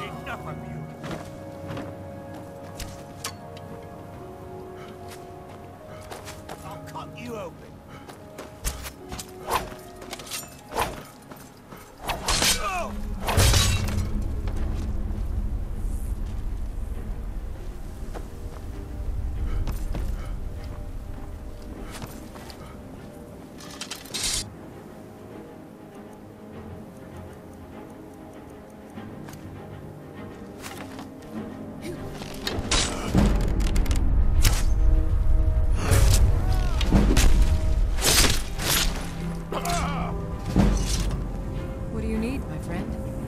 had enough of you. I'll cut you open. friend.